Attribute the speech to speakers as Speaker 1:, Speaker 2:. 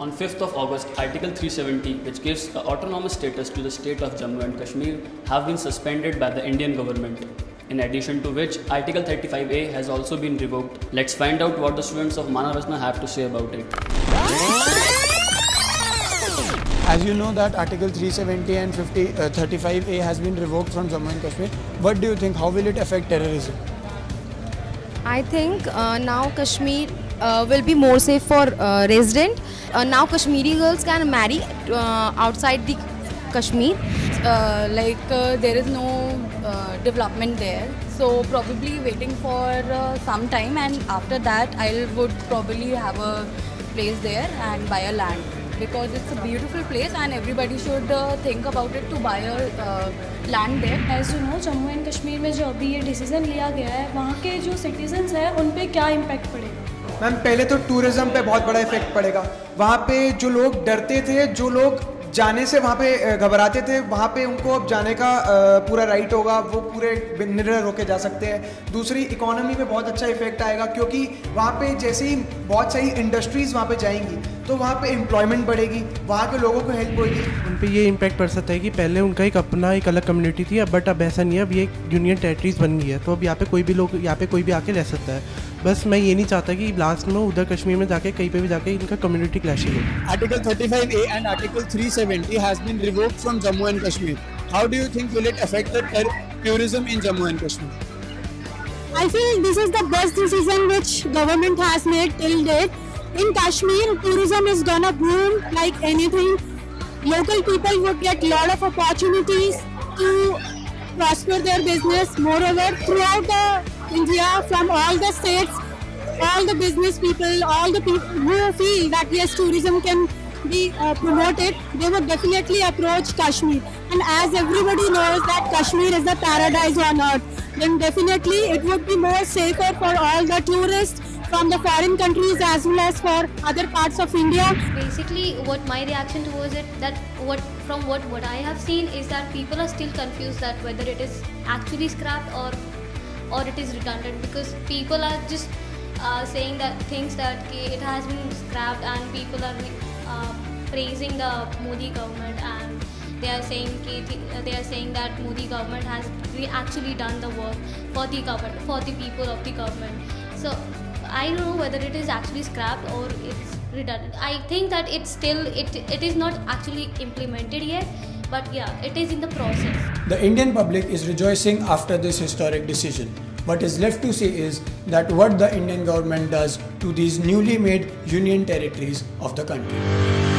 Speaker 1: On 5th of August, Article 370, which gives a autonomous status to the state of Jammu and Kashmir, have been suspended by the Indian government. In addition to which, Article 35A has also been revoked. Let's find out what the students of Manav Rachna have to say about it.
Speaker 2: As you know that Article 370 and 50, uh, 35A has been revoked from Jammu and Kashmir. What do you think? How will it affect terrorism?
Speaker 3: I think uh, now Kashmir uh, will be more safe for uh, resident. Uh, now Kashmiri girls can marry uh, outside the Kashmir.
Speaker 4: uh, like uh, there is no uh, development there so probably waiting for uh, some time and after that i would probably have a place there and buy a land because it's a beautiful place and everybody should uh, think about it to buy a uh, land there
Speaker 5: as you know Jammu and Kashmir में जो अभी ये decision लिया गया है वहाँ के जो सिटीजन्स हैं उन पे क्या इम्पैक्ट पड़ेगा
Speaker 6: मैम, पहले तो टूरिज़्म पे बहुत बड़ा इफ़ेक्ट पड़ेगा। वहाँ पे जो लोग डरते थे, जो लोग जाने से वहाँ पे घबराते थे, वहाँ पे उनको अब जाने का पूरा राइट होगा, वो पूरे निर्णय होके जा सकते हैं। दूसरी इकोनॉमी में बहुत अच्छा इफ़ेक्ट आएगा, क्योंकि वहाँ पे जैसे ही बहुत सारी इंडस्ट्रीज़ वहाँ पे जाएँगी तो वहाँ पे एम्प्लॉयमेंट बढ़ेगी वहाँ के लोगों को हेल्प होगी।
Speaker 7: उन पर ये इम्पैक्ट पड़ सकता है कि पहले उनका एक अपना एक अलग कम्युनिटी थी बट अब ऐसा नहीं है अब ये एक यूनियन टेरेटरीज बन गई है। तो अब यहाँ पे कोई भी लोग यहाँ पे कोई भी आके रह सकता है। बस मैं ये नहीं चाहता कि लास्ट में उधर कश्मीर में जाके कहीं पे भी जाके इनका कम्युनिटी क्लैश हो
Speaker 8: article 35 A and article 370 has been revoke from Jammu and Kashmir how do you think will it affect the tourism in Jammu and Kashmir
Speaker 9: I think this is the best decision which government has made till date In Kashmir, tourism is gonna boom like anything. Local people would get lot of opportunities to prosper their business. Moreover, throughout the India, from all the states, all the business people, all the people who feel that yes, tourism can be uh, promoted, they would definitely approach Kashmir. And as everybody knows that Kashmir is the paradise on earth, then definitely it would be more safer for all the tourists from the foreign countries as well as for other parts of India.
Speaker 10: basically what my reaction towards it that what from what what i have seen is that people are still confused that whether it is actually scrapped or or it is redundant because people are just uh, saying that things that it has been scrapped and people are uh, praising the modi government and they are saying they are saying that modi government has actually done the work for the government for the people of the government so i don't know whether it is actually scrapped or it's redundant i think that it's still it it is not actually implemented yet but yeah it is in the process
Speaker 2: The Indian public is rejoicing after this historic decision. What is left to see is that what the Indian government does to these newly made union territories of the country.